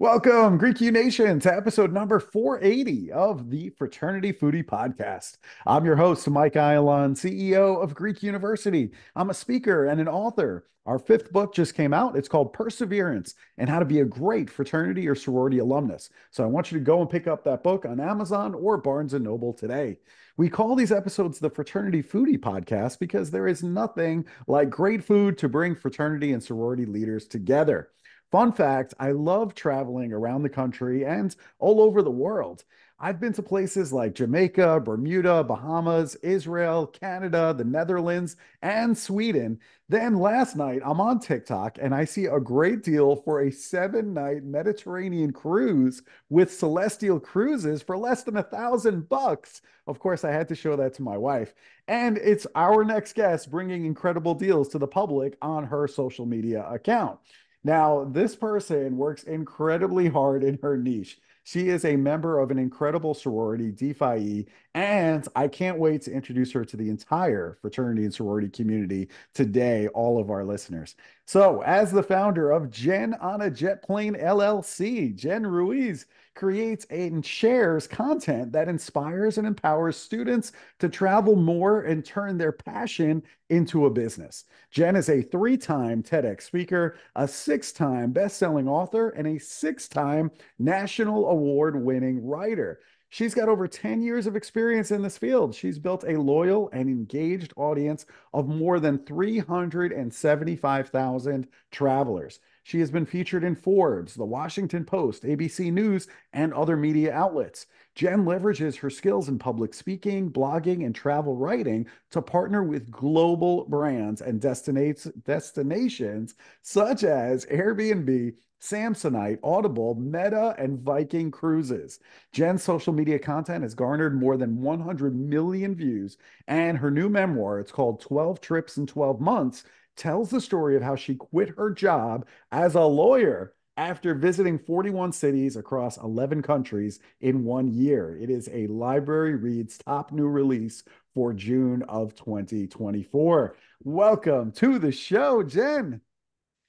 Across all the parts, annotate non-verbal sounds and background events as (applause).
Welcome, Greek U Nation, to episode number 480 of the Fraternity Foodie Podcast. I'm your host, Mike Ayalon, CEO of Greek University. I'm a speaker and an author. Our fifth book just came out. It's called Perseverance and How to Be a Great Fraternity or Sorority Alumnus. So I want you to go and pick up that book on Amazon or Barnes and Noble today. We call these episodes the Fraternity Foodie Podcast because there is nothing like great food to bring fraternity and sorority leaders together. Fun fact I love traveling around the country and all over the world. I've been to places like Jamaica, Bermuda, Bahamas, Israel, Canada, the Netherlands, and Sweden. Then last night, I'm on TikTok and I see a great deal for a seven night Mediterranean cruise with Celestyal Cruises for less than a thousand bucks. Of course, I had to show that to my wife. And it's our next guest bringing incredible deals to the public on her social media account. Now, this person works incredibly hard in her niche. She is a member of an incredible sorority, D Phi E, and I can't wait to introduce her to the entire fraternity and sorority community today, all of our listeners. So, as the founder of Jen on a Jet Plane LLC, Jen Ruiz creates and shares content that inspires and empowers students to travel more and turn their passion into a business. Jen is a three time TEDx speaker, a six time best selling author, and a six time national award winning writer. She's got over 10 years of experience in this field. She's built a loyal and engaged audience of more than 375,000 travelers. She has been featured in Forbes, The Washington Post, ABC News, and other media outlets. Jen leverages her skills in public speaking, blogging, and travel writing to partner with global brands and destinations such as Airbnb, Samsonite, Audible, Meta, and Viking Cruises. Jen's social media content has garnered more than 100 million views, and her new memoir, it's called 12 Trips in 12 Months, tells the story of how she quit her job as a lawyer after visiting 41 cities across 11 countries in one year. It is a Library Reads top new release for June of 2024. Welcome to the show, Jen.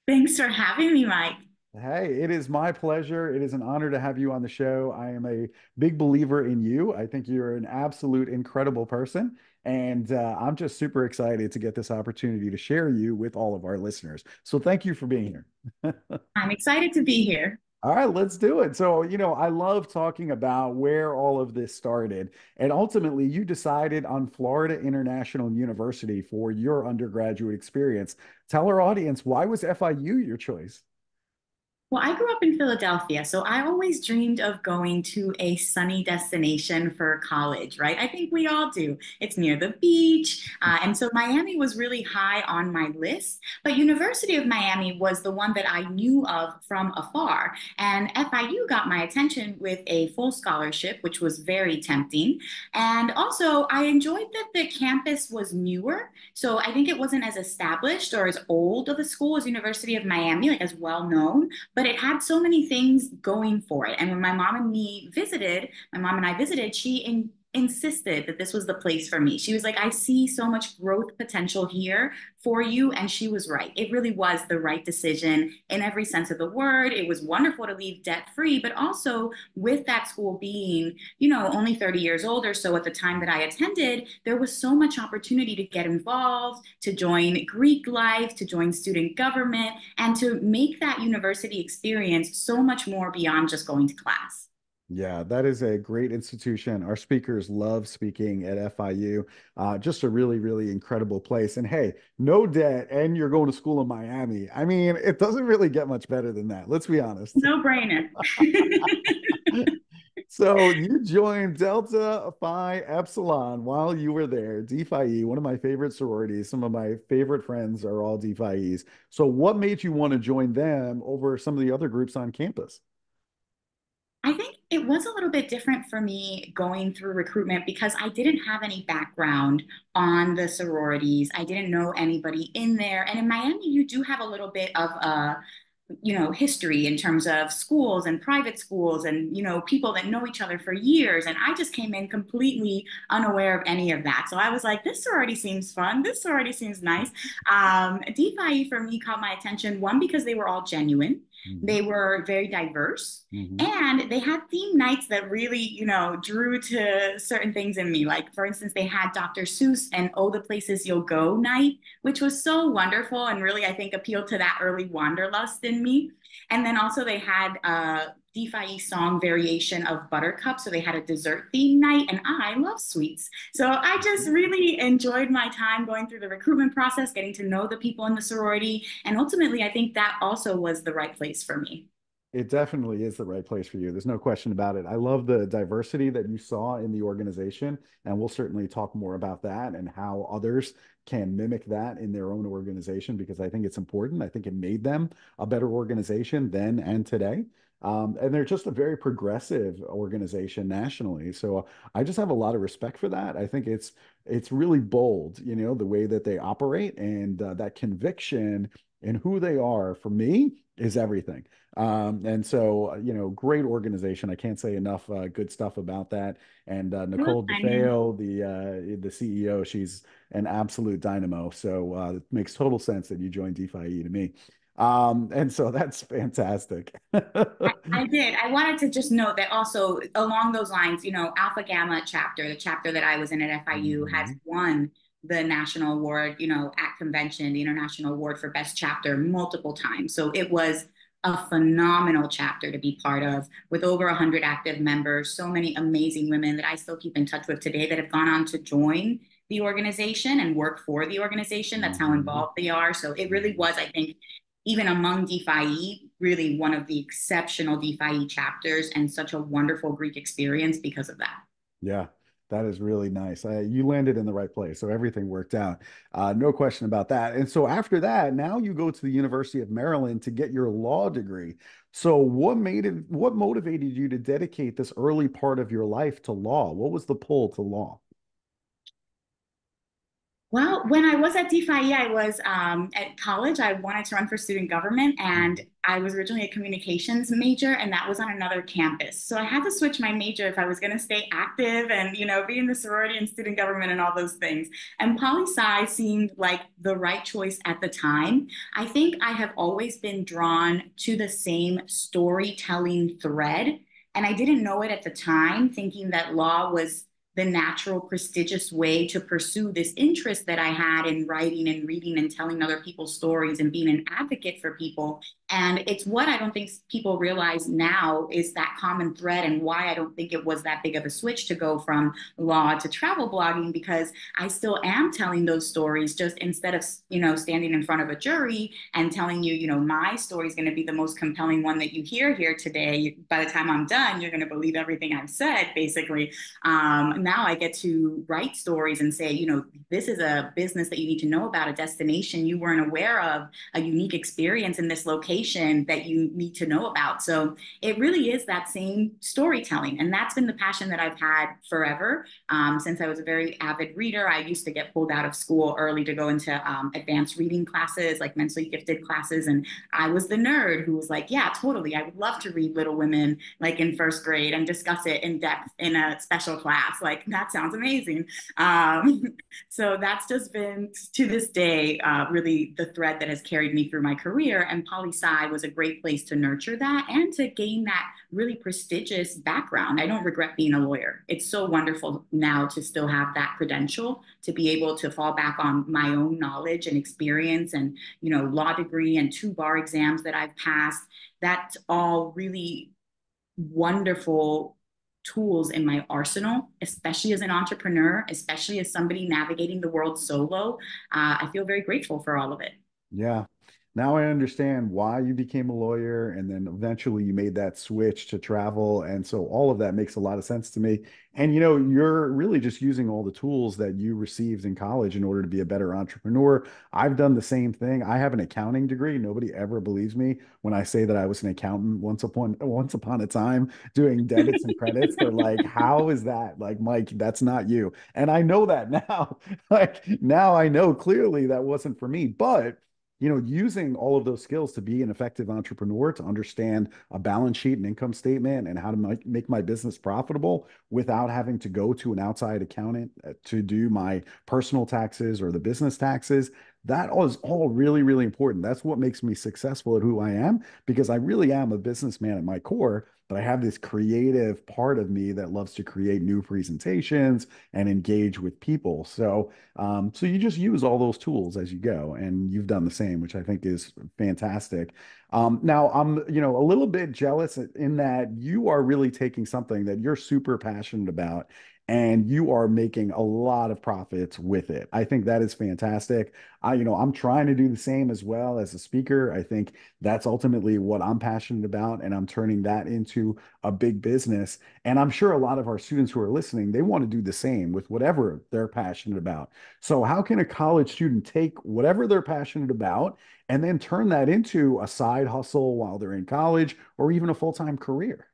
Thanks for having me, Mike. Hey, it is my pleasure. It is an honor to have you on the show. I am a big believer in you. I think you're an absolute incredible person. And uh, I'm just super excited to get this opportunity to share you with all of our listeners. So thank you for being here. (laughs) I'm excited to be here. All right, let's do it. So, you know, I love talking about where all of this started. And ultimately, you decided on Florida International University for your undergraduate experience. Tell our audience, why was FIU your choice? Well, I grew up in Philadelphia, so I always dreamed of going to a sunny destination for college, right? I think we all do. It's near the beach. Uh, and so Miami was really high on my list. But University of Miami was the one that I knew of from afar. And FIU got my attention with a full scholarship, which was very tempting. And also, I enjoyed that the campus was newer. So I think it wasn't as established or as old of a school as University of Miami, like as well known. But but it had so many things going for it. And when my mom and me visited, my mom and I visited, she in, insisted that this was the place for me. She was like, I see so much growth potential here for you. And she was right. It really was the right decision in every sense of the word. It was wonderful to leave debt free, but also with that school being, you know, only 30 years old or so at the time that I attended, there was so much opportunity to get involved, to join Greek life, to join student government, and to make that university experience so much more beyond just going to class. Yeah, that is a great institution. Our speakers love speaking at FIU. Uh, just a really, really incredible place. And hey, no debt, and you're going to school in Miami. I mean, it doesn't really get much better than that. Let's be honest. No brainer. (laughs) so you joined Delta Phi Epsilon while you were there. D E, one of my favorite sororities. Some of my favorite friends are all D So what made you want to join them over some of the other groups on campus? I think it was a little bit different for me going through recruitment because I didn't have any background on the sororities. I didn't know anybody in there. And in Miami, you do have a little bit of a you know history in terms of schools and private schools and you know people that know each other for years. And i just came in completely unaware of any of that. So i was like this already seems fun. This already seems nice. Um, d for me caught my attention one because they were all genuine Mm-hmm. They were very diverse mm-hmm. and they had theme nights that really, you know, drew to certain things in me. Like, for instance, they had Dr. Seuss and Oh, the Places You'll Go night, which was so wonderful and really, I think, appealed to that early wanderlust in me. And then also they had uh, DeFi song variation of Buttercup. So they had a dessert theme night, and I love sweets. So I just really enjoyed my time going through the recruitment process, getting to know the people in the sorority. And ultimately, I think that also was the right place for me. It definitely is the right place for you. There's no question about it. I love the diversity that you saw in the organization, and we'll certainly talk more about that and how others can mimic that in their own organization because I think it's important. I think it made them a better organization then and today. Um, and they're just a very progressive organization nationally. So I just have a lot of respect for that. I think it's it's really bold, you know, the way that they operate and uh, that conviction and who they are. For me, is everything. Um, and so, uh, you know, great organization. I can't say enough uh, good stuff about that. And uh, Nicole DeFeo, the uh, the CEO, she's an absolute dynamo. So uh, it makes total sense that you joined DeFi to me. Um, and so that's fantastic. I, (laughs) I, did. I wanted to just note that also along those lines, you know, Alpha Gamma chapter, the chapter that I was in at FIU, mm-hmm. has won the national award, you know, at convention, the international award for best chapter multiple times. So it was a phenomenal chapter to be part of with over 100 active members, so many amazing women that I still keep in touch with today that have gone on to join the organization and work for the organization. That's how mm-hmm. involved they are. So it really was, I think, even among DeFi, really one of the exceptional DeFi chapters and such a wonderful Greek experience because of that. Yeah, that is really nice. Uh, you landed in the right place, so everything worked out. Uh, no question about that. And so after that, now you go to the University of Maryland to get your law degree. So what made it? What motivated you to dedicate this early part of your life to law? What was the pull to law? Well, when I was at DeFi, I was um, at college. I wanted to run for student government, and I was originally a communications major, and that was on another campus. So I had to switch my major if I was going to stay active and you know be in the sorority and student government and all those things. And poli sci seemed like the right choice at the time. I think I have always been drawn to the same storytelling thread, and I didn't know it at the time, thinking that law was the natural, prestigious way to pursue this interest that I had in writing and reading and telling other people's stories and being an advocate for people. And it's what I don't think people realize now is that common thread and why I don't think it was that big of a switch to go from law to travel blogging because I still am telling those stories just instead of, you know, standing in front of a jury and telling you, you know, my story is going to be the most compelling one that you hear here today. By the time I'm done, you're going to believe everything I've said, basically. Um, now I get to write stories and say, you know, this is a business that you need to know about, a destination you weren't aware of, a unique experience in this location that you need to know about. So it really is that same storytelling. And that's been the passion that I've had forever. Um, since I was a very avid reader, I used to get pulled out of school early to go into um, advanced reading classes, like mentally gifted classes. And I was the nerd who was like, yeah, totally. I would love to read Little Women like in first grade and discuss it in depth in a special class. Like that sounds amazing. Um, (laughs) so that's just been to this day uh, really the thread that has carried me through my career. And poli sci was a great place to nurture that and to gain that really prestigious background. I don't regret being a lawyer. It's so wonderful now to still have that credential to be able to fall back on my own knowledge and experience and, you know, law degree and two bar exams that I've passed. That's all really wonderful tools in my arsenal, especially as an entrepreneur, especially as somebody navigating the world solo. Uh, I feel very grateful for all of it. Yeah, now I understand why you became a lawyer and then eventually you made that switch to travel. And so all of that makes a lot of sense to me. And you know, you're really just using all the tools that you received in college in order to be a better entrepreneur. I've done the same thing. I have an accounting degree. Nobody ever believes me when I say that I was an accountant once upon once upon a time doing debits and credits. They're like, how is that? Like, Mike, that's not you. And I know that (laughs) now. like now I know clearly that wasn't for me. But you know, using all of those skills to be an effective entrepreneur, to understand a balance sheet and income statement and how to make, my business profitable without having to go to an outside accountant uh, to do my personal taxes or the business taxes. That is all really, really important. That's what makes me successful at who I am because I really am a businessman at my core, but I have this creative part of me that loves to create new presentations and engage with people. So, um, so you just use all those tools as you go, and you've done the same, which I think is fantastic. Um, now, I'm, you know, a little bit jealous in that you are really taking something that you're super passionate about and you are making a lot of profits with it. I think that is fantastic. I, you know, I'm trying to do the same as well as a speaker. I think that's ultimately what I'm passionate about, and I'm turning that into a big business. And I'm sure a lot of our students who are listening, they want to do the same with whatever they're passionate about. So, how can a college student take whatever they're passionate about and then turn that into a side hustle while they're in college or even a full-time career?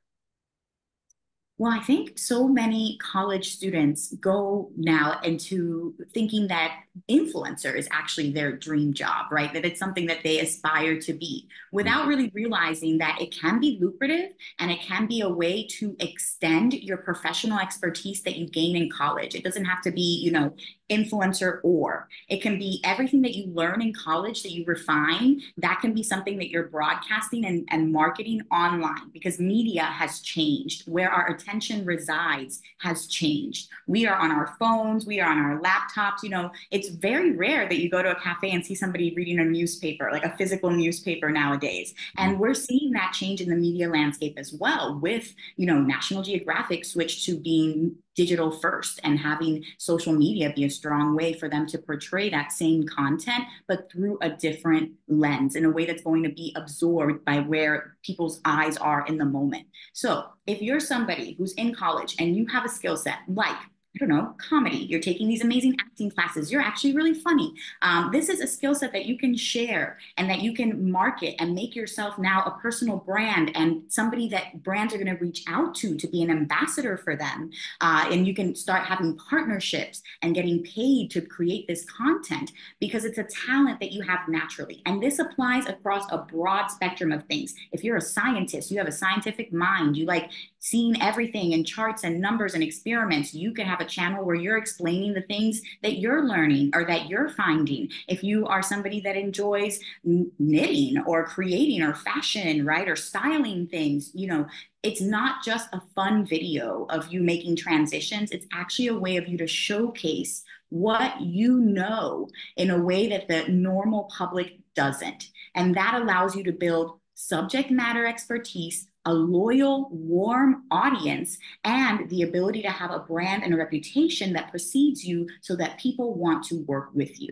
Well, I think so many college students go now into thinking that influencer is actually their dream job, right? That it's something that they aspire to be without mm-hmm. really realizing that it can be lucrative and it can be a way to extend your professional expertise that you gain in college. It doesn't have to be, you know, influencer or. It can be everything that you learn in college that you refine. That can be something that you're broadcasting and, and marketing online because media has changed. Where our attention resides has changed. We are on our phones we are on our laptops you know. It's very rare that you go to a cafe and see somebody reading a newspaper like a physical newspaper nowadays. And we're seeing that change in the media landscape as well with you know national geographic switch to being digital first and having social media be a strong way for them to portray that same content, but through a different lens in a way that's going to be absorbed by where people's eyes are in the moment. So if you're somebody who's in college and you have a skill set like I don't know, comedy. You're taking these amazing acting classes. You're actually really funny. Um, this is a skill set that you can share and that you can market and make yourself now a personal brand and somebody that brands are going to reach out to to be an ambassador for them. Uh, and you can start having partnerships and getting paid to create this content because it's a talent that you have naturally. And this applies across a broad spectrum of things. If you're a scientist, you have a scientific mind, you like seeing everything in charts and numbers and experiments, you can have a channel where you're explaining the things that you're learning or that you're finding. If you are somebody that enjoys knitting or creating or fashion, right, or styling things, you know, it's not just a fun video of you making transitions. It's actually a way of you to showcase what you know in a way that the normal public doesn't. And that allows you to build subject matter expertise a loyal, warm audience, and the ability to have a brand and a reputation that precedes you so that people want to work with you.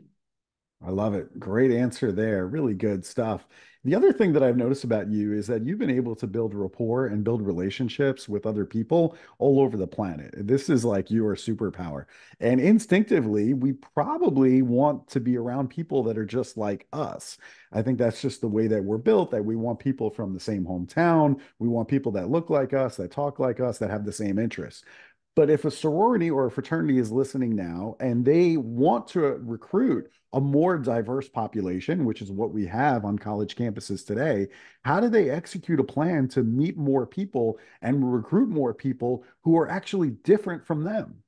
I love it. Great answer there. Really good stuff. The other thing that I've noticed about you is that you've been able to build rapport and build relationships with other people all over the planet. This is like your superpower. And instinctively, we probably want to be around people that are just like us. I think that's just the way that we're built, that we want people from the same hometown. We want people that look like us, that talk like us, that have the same interests. But if a sorority or a fraternity is listening now and they want to recruit a more diverse population, which is what we have on college campuses today, how do they execute a plan to meet more people and recruit more people who are actually different from them?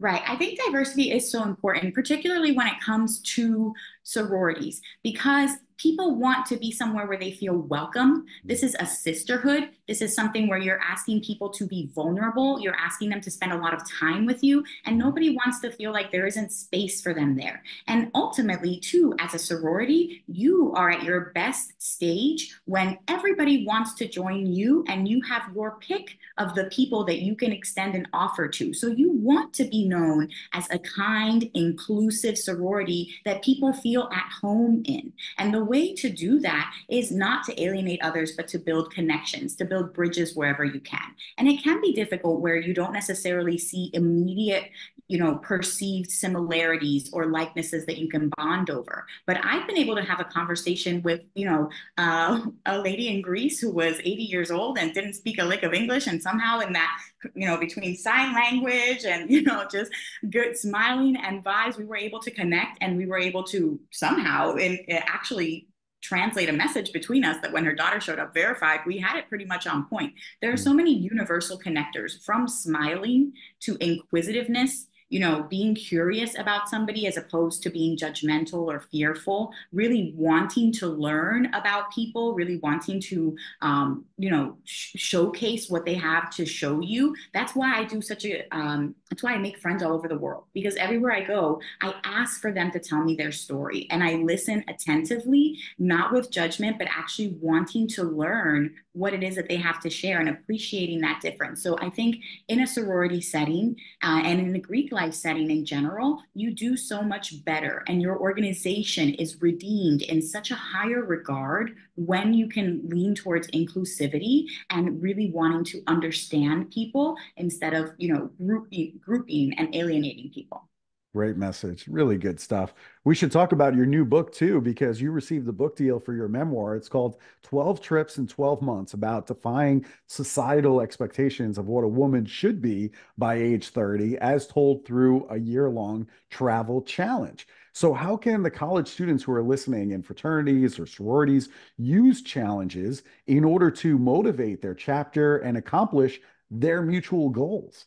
Right. I think diversity is so important, particularly when it comes to sororities, because people want to be somewhere where they feel welcome. This is a sisterhood. This is something where you're asking people to be vulnerable. You're asking them to spend a lot of time with you, and nobody wants to feel like there isn't space for them there. And ultimately, too, as a sorority, you are at your best stage when everybody wants to join you and you have your pick of the people that you can extend an offer to. So you want to be known as a kind, inclusive sorority that people feel at home in. And the way to do that is not to alienate others, but to build connections, to build bridges wherever you can. And it can be difficult where you don't necessarily see immediate, you know, perceived similarities or likenesses that you can bond over. But I've been able to have a conversation with, you know, uh, (laughs) a lady in Greece who was 80 years old and didn't speak a lick of English. And somehow in that, you know, between sign language and, (laughs) you know, just good smiling and vibes, we were able to connect and we were able to somehow in, eh, actually translate a message between us that when her daughter showed up verified, we had it pretty much on point. There are hmm. so many universal connectors from smiling to inquisitiveness you know, being curious about somebody as opposed to being judgmental or fearful, really wanting to learn about people, really wanting to, um, you know, sh- showcase what they have to show you. That's why I do such a, um, that's why I make friends all over the world because everywhere I go, I ask for them to tell me their story and I listen attentively, not with judgment, but actually wanting to learn what it is that they have to share and appreciating that difference. So I think in a sorority setting uh, and in the Greek life setting in general, you do so much better and your organization is redeemed in such a higher regard when you can lean towards inclusivity and really wanting to understand people instead of, you know, grouping, grouping and alienating people. Great message. Really good stuff. We should talk about your new book too, because you received a book deal for your memoir. It's called 12 Trips in 12 Months about defying societal expectations of what a woman should be by age 30, as told through a year long travel challenge. So, how can the college students who are listening in fraternities or sororities use challenges in order to motivate their chapter and accomplish their mutual goals?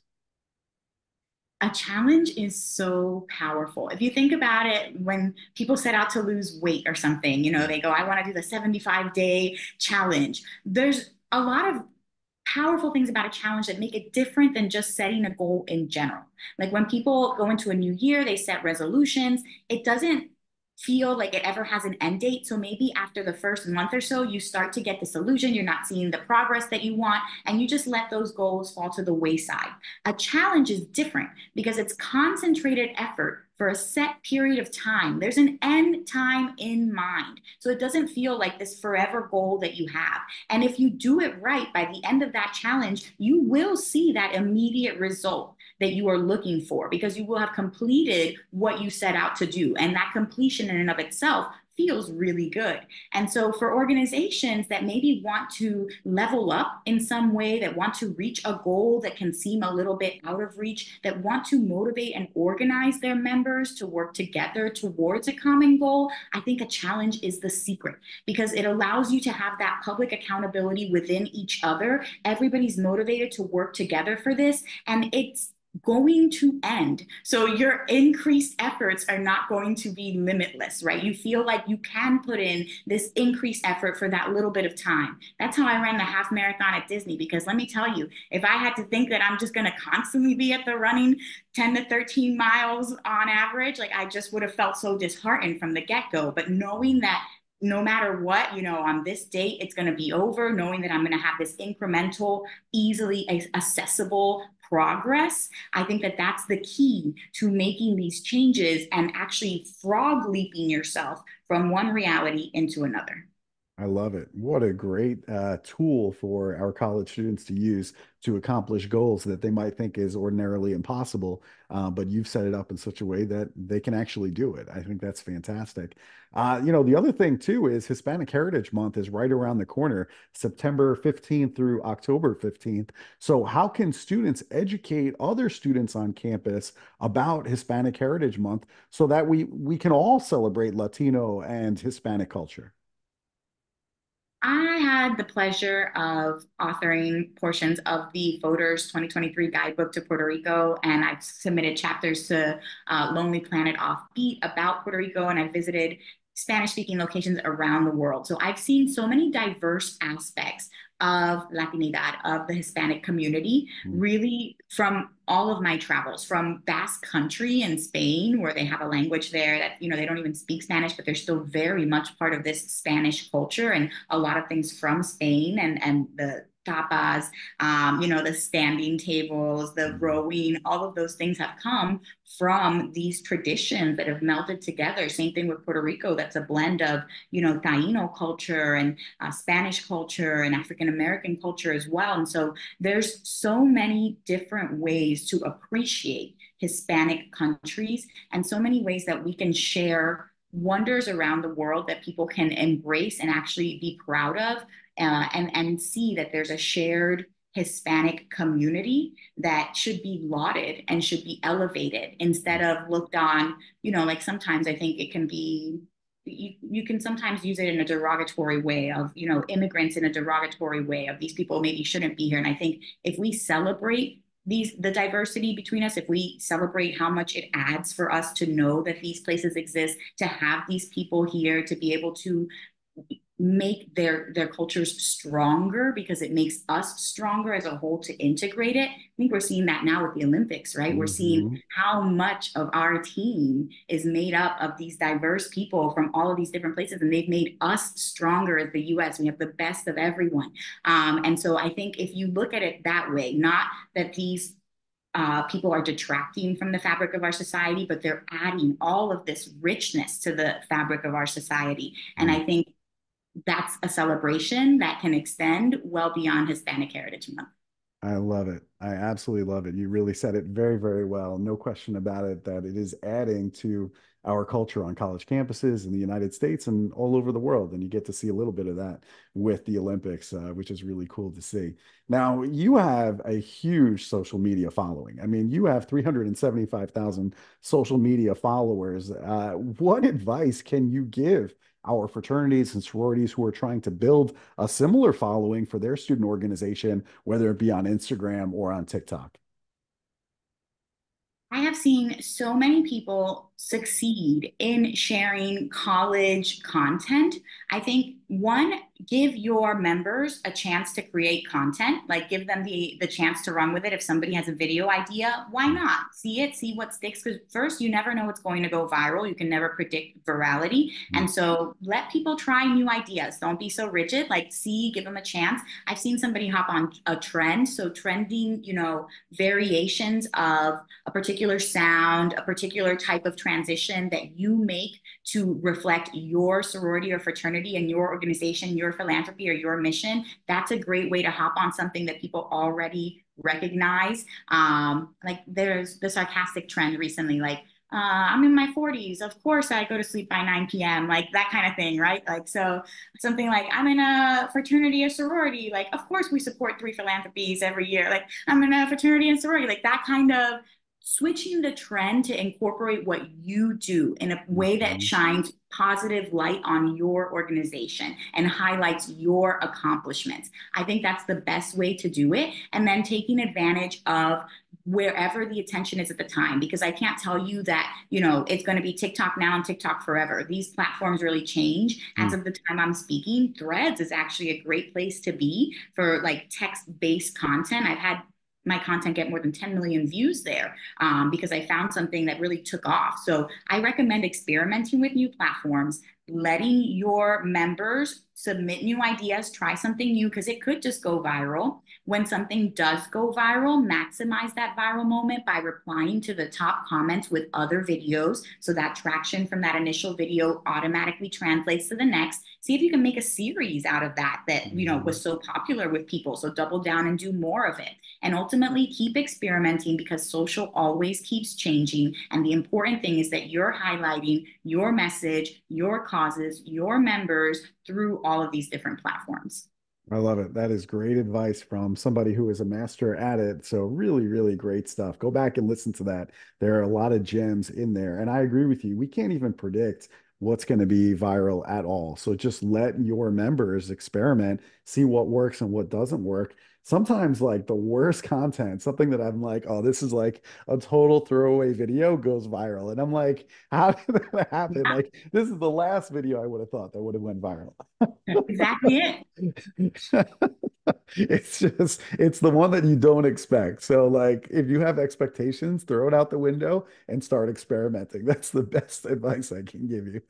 A challenge is so powerful. If you think about it, when people set out to lose weight or something, you know, they go, I want to do the 75 day challenge. There's a lot of powerful things about a challenge that make it different than just setting a goal in general. Like when people go into a new year, they set resolutions. It doesn't feel like it ever has an end date. So maybe after the first month or so, you start to get disillusioned. You're not seeing the progress that you want, and you just let those goals fall to the wayside. A challenge is different because it's concentrated effort for a set period of time. There's an end time in mind. So it doesn't feel like this forever goal that you have. And if you do it right by the end of that challenge, you will see that immediate result that you are looking for because you will have completed what you set out to do. And that completion in and of itself feels really good. And so for organizations that maybe want to level up in some way, that want to reach a goal that can seem a little bit out of reach, that want to motivate and organize their members to work together towards a common goal, I think a challenge is the secret because it allows you to have that public accountability within each other. Everybody's motivated to work together for this. And it's going to end. So your increased efforts are not going to be limitless, right? You feel like you can put in this increased effort for that little bit of time. That's how I ran the half marathon at Disney because let me tell you, if I had to think that I'm just going to constantly be at the running 10 to 13 miles on average, like I just would have felt so disheartened from the get-go, but knowing that no matter what, you know, on this date, it's going to be over, knowing that I'm going to have this incremental, easily accessible progress, I think that that's the key to making these changes and actually frog leaping yourself from one reality into another. I love it. What a great uh, tool for our college students to use to accomplish goals that they might think is ordinarily impossible. Uh, but you've set it up in such a way that they can actually do it. I think that's fantastic. Uh, you know, the other thing too is Hispanic Heritage Month is right around the corner, September 15th through October 15th. So, how can students educate other students on campus about Hispanic Heritage Month so that we we can all celebrate Latino and Hispanic culture? I had the pleasure of authoring portions of the Fodor's 2023 Guidebook to Puerto Rico, and I've submitted chapters to uh, Lonely Planet Offbeat about Puerto Rico, and I visited Spanish speaking locations around the world. So I've seen so many diverse aspects of Latinidad, of the Hispanic community, mm. really from all of my travels, from Basque Country in Spain, where they have a language there that, you know, they don't even speak Spanish, but they're still very much part of this Spanish culture and a lot of things from Spain and, and the tapas, um, you know, the standing tables, the rowing, all of those things have come from these traditions that have melted together. Same thing with Puerto Rico, that's a blend of, you know, Taino culture and uh, Spanish culture and African American culture as well. And so there's so many different ways to appreciate Hispanic countries and so many ways that we can share wonders around the world that people can embrace and actually be proud of uh, and, and see that there's a shared Hispanic community that should be lauded and should be elevated instead of looked on, you know, like sometimes I think it can be you, you can sometimes use it in a derogatory way of you know immigrants in a derogatory way of these people maybe shouldn't be here. And i think if we celebrate these the diversity between us if we celebrate how much it adds for us to know that these places exist to have these people here to be able to make their their cultures stronger because it makes us stronger as a whole to integrate it. I think we're seeing that now with the Olympics, right? Mm-hmm. We're seeing how much of our team is made up of these diverse people from all of these different places, and they've made us stronger as the U.S. We have the best of everyone, um, and so I think if you look at it that way, not that these uh, people are detracting from the fabric of our society, but they're adding all of this richness to the fabric of our society. And I think that's a celebration that can extend well beyond Hispanic Heritage Month. I love it. I absolutely love it. You really said it very, very well. No question about it that it is adding to our culture on college campuses in the United States and all over the world. And you get to see a little bit of that with the Olympics, uh, which is really cool to see. Now, you have a huge social media following. I mean, you have 375,000 social media followers. Uh, what advice can you give our fraternities and sororities who are trying to build a similar following for their student organization, whether it be on Instagram or on TikTok? I have seen so many people succeed in sharing college content. I think one give your members a chance to create content like give them the the chance to run with it. If somebody has a video idea why mm-hmm. not? See it see what sticks because first you never know what's going to go viral. You can never predict virality. Mm-hmm. And so let people try new ideas. Don't be so rigid. Like see give them a chance. I've seen somebody hop on a trend. So trending you know variations of a particular sound a particular type of transition that you make to reflect your sorority or fraternity and your organization your philanthropy or your mission, that's a great way to hop on something that people already recognize. Um, like there's the sarcastic trend recently, like, uh, I'm in my 40s. Of course, I go to sleep by 9 p.m., like that kind of thing, right? Like, so something like I'm in a fraternity or sorority. Like, of course, we support three philanthropies every year. Like, I'm in a fraternity and sorority. Like, that kind of switching the trend to incorporate what you do in a way that mm-hmm. shines positive light on your organization and highlights your accomplishments. I think that's the best way to do it. And then taking advantage of wherever the attention is at the time because I can't tell you that, you know, it's going to be TikTok now and TikTok forever. These platforms really change. Mm. As of the time I'm speaking, Threads is actually a great place to be for like text-based content. I've had my content get more than 10 million views there um, because I found something that really took off. So I recommend experimenting with new platforms, letting your members submit new ideas, try something new because it could just go viral. When something does go viral, maximize that viral moment by replying to the top comments with other videos so that traction from that initial video automatically translates to the next. See if you can make a series out of that that, you know, was so popular with people. So double down and do more of it. And ultimately keep experimenting because social always keeps changing. And the important thing is that you're highlighting your message, your causes, your members through all of these different platforms. I love it. That is great advice from somebody who is a master at it. So, really, really great stuff. Go back and listen to that. There are a lot of gems in there. And I agree with you. We can't even predict what's going to be viral at all. So, just let your members experiment, see what works and what doesn't work sometimes like the worst content, something that I'm like, oh, this is like a total throwaway video goes viral. And I'm like, how did (laughs) that happen? Yeah. Like, this is the last video I would have thought that would have went viral. exactly it. (laughs) it's just it's the one that you don't expect. So like if you have expectations, throw it out the window and start experimenting. (laughs) That's the best advice I can give you.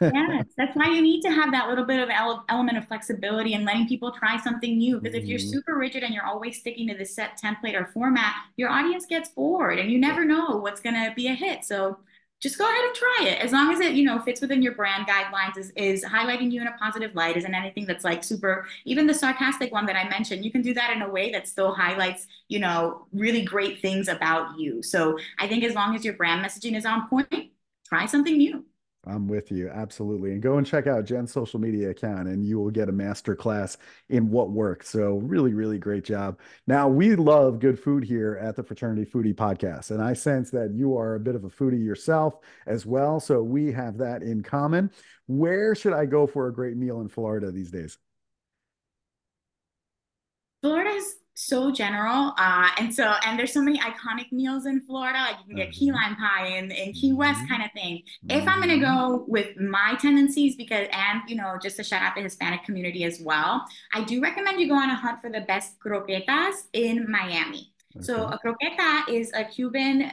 yes, (laughs) that's why you need to have that little bit of ele- element of flexibility and letting people try something new. Because if you're mm-hmm. super rigid and you're always sticking to the set template or format, your audience gets bored and you never know what's going to be a hit. So just go ahead and try it. As long as it you know fits within your brand guidelines is, is highlighting you in a positive light isn't anything that's like super even the sarcastic one that i mentioned you can do that in a way that still highlights you know really great things about you. So i think as long as your brand messaging is on point try something new I'm with you. Absolutely. And go and check out Jen's social media account and you will get a master class in what works. So really, really great job. Now we love good food here at the Fraternity Foodie podcast. And I sense that you are a bit of a foodie yourself as well. So we have that in common. Where should I go for a great meal in Florida these days? Florida has so general. Uh, and so, and there's so many iconic meals in Florida. Like you can get key Mhm. lime pie in, in Key West Mhm. kind of thing. If I'm gonna Mhm. go with my tendencies, because and you know, just to shout out the Hispanic community as well, I do recommend you go on a hunt for the best croquetas in Miami. So a croqueta is a Cuban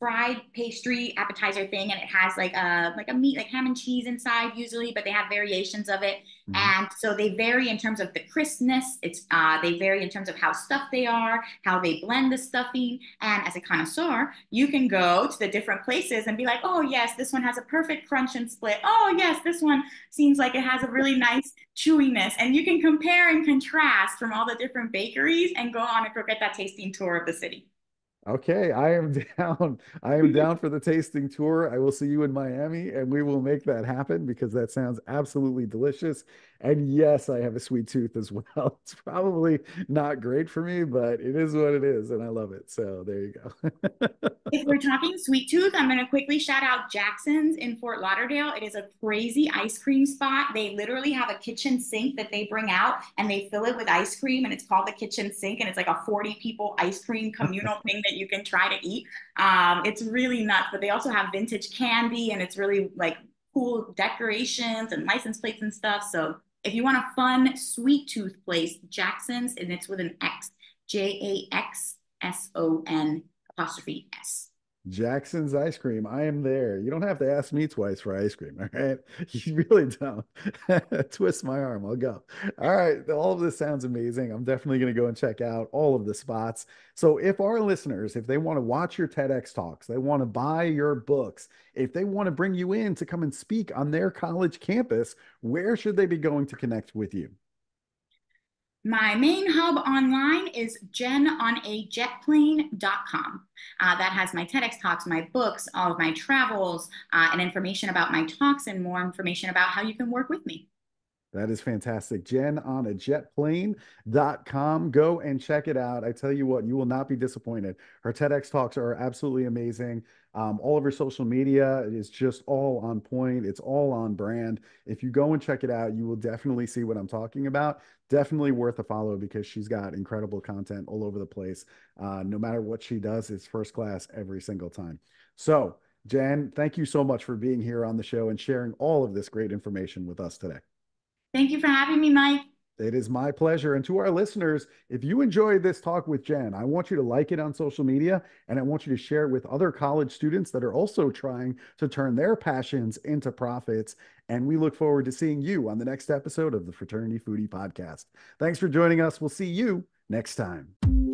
fried pastry appetizer thing, and it has like a like a meat, like ham and cheese inside usually, but they have variations of it. Mhm. And so they vary in terms of the crispness. It's uh, they vary in terms of how stuffed they are, how they blend the stuffing. And as a connoisseur, you can go to the different places and be like, oh yes, this one has a perfect crunch and split. Oh yes, this one seems like it has a really nice chewiness. And you can compare and contrast from all the different bakeries and go on a croqueta tasting tour of the city. Okay, I am (laughs) down. I am down for the tasting tour. I will see you in Miami and we will make that happen because that sounds absolutely delicious. And yes, I have a sweet tooth as (laughs) well. It's probably not great for me, but it is what it is and I love it. So there you go. If we're talking sweet tooth, I'm going to quickly shout out Jaxson's in Fort Lauderdale. It is a crazy ice cream spot. They literally have a kitchen sink that they bring out and they fill it with ice cream, and it's called the kitchen sink. And it's like a 40 people ice cream (laughs) communal thing that you can try to eat. Um, it's really nuts, but they also have vintage candy and it's really like cool decorations and license plates and stuff. So if you want a fun sweet tooth place, Jaxson's, and it's with an X, J A X S O N apostrophe S. Jaxson's ice cream. I am there. You don't have to ask me twice for ice cream. (laughs) All right. You really don't. (laughs) Twist my arm. I'll go. All right. All of this sounds amazing. I'm definitely going to go and check out all of the spots. So, if our listeners, if they want to watch your TEDx talks, they want to buy your books, if they want to bring you in to come and speak on their college campus, where should they be going to connect with you? My main hub online is jenonajetplane.com. Uh, that has my TEDx talks, my books, all of my travels, uh, and information about my talks, and more information about how you can work with me. That is fantastic. Jen on a jetplane.com. Go and check it out. I tell you what, you will not be disappointed. Her TEDx talks are absolutely amazing. Um, all of her social media is just all on point. It's all on brand. If you go and check it out, you will definitely see what I'm talking about. Definitely worth a follow because she's got incredible content all over the place. Uh, no matter what she does, it's first class every single time. So, Jen, thank you so much for being here on the show and sharing all of this great information with us today. Thank you for having me, Mike. It is my pleasure. And to our listeners, if you enjoyed this talk with Jen, I want you to like it on social media and I want you to share it with other college students that are also trying to turn their passions into profits. And we look forward to seeing you on the next episode of the Fraternity Foodie Podcast. Thanks for joining us. We'll see you next time.